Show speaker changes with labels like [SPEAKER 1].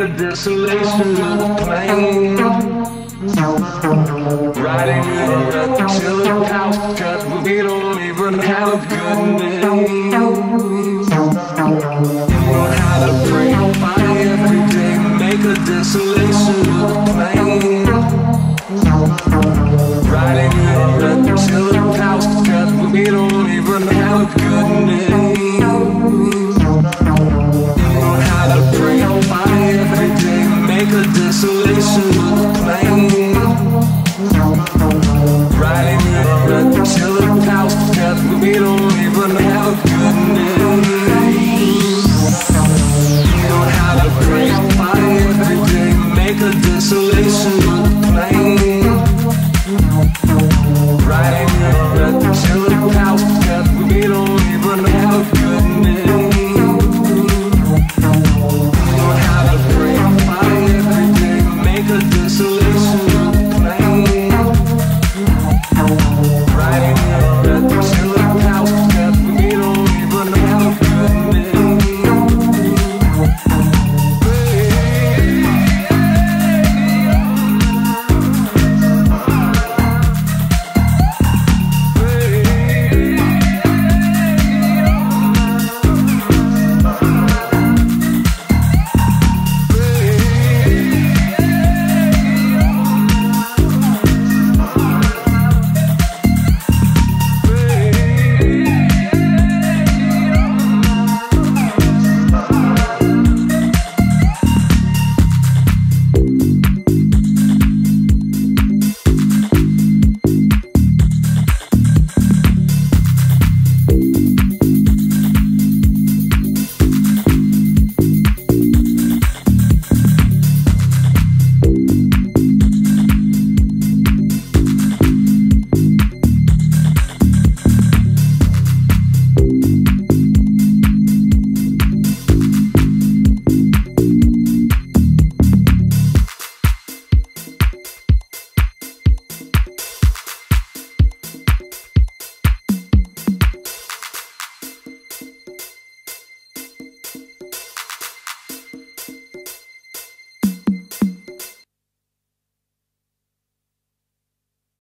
[SPEAKER 1] a desolation look plain. Riding in the chilly house, cause we don't even have a good name. Learn how to pray fire every day, make a desolation Make a desolation on the plain. Riding